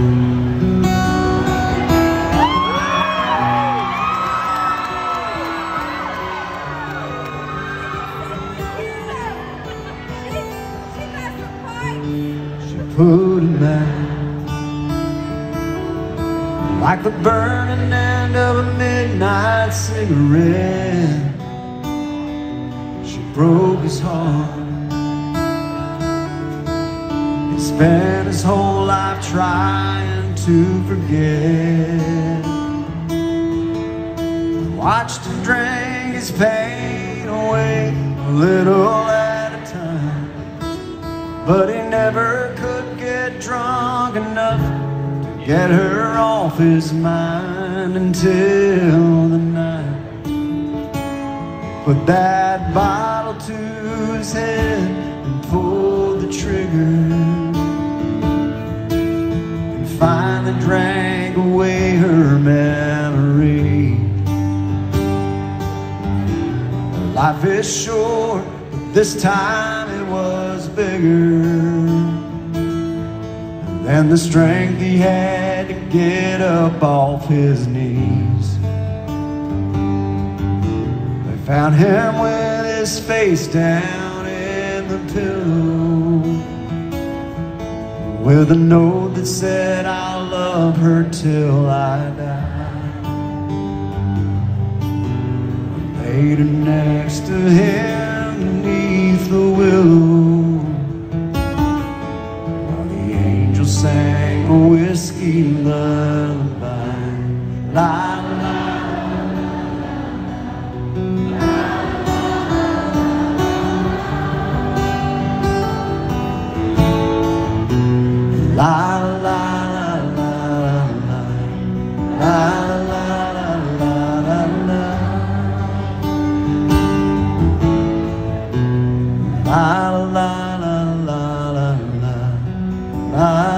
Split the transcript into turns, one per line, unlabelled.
She put him out like the burning end of a midnight cigarette. She broke his heart. He spent his whole trying to forget. Watched him drink his pain away a little at a time. But he never could get drunk enough to get her off his mind until the night. Put that bottle to his head And finally drank away her memory. Life is short, but this time it was bigger than the strength he had to get up off his knees. They found him with his face down in the pillow, with a note that said, I'll love her till I die. I laid her next to him beneath the willow while the angel sang a whiskey lullaby. La la la la la la la